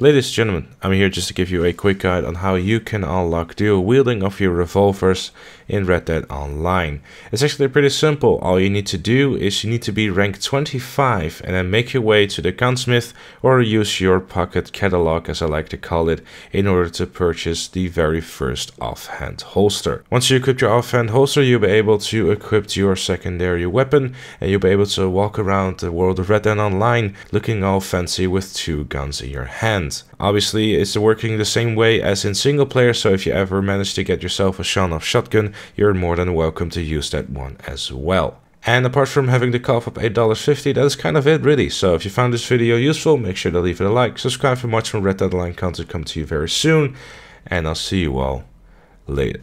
Ladies and gentlemen, I'm here just to give you a quick guide on how you can unlock dual wielding of your revolvers in Red Dead Online. It's actually pretty simple. All you need to do is you need to be rank 25 and then make your way to the gunsmith or use your pocket catalog as I like to call it in order to purchase the very first offhand holster. Once you equip your offhand holster you'll be able to equip your secondary weapon and you'll be able to walk around the world of Red Dead Online looking all fancy with two guns in your hand. Obviously, it's working the same way as in single player, so if you ever manage to get yourself a sawn-off shotgun, you're more than welcome to use that one as well. And apart from having the cough up $8.50, that is kind of it really. So if you found this video useful, make sure to leave it a like, subscribe for much more Red Dead Online content come to you very soon, and I'll see you all later.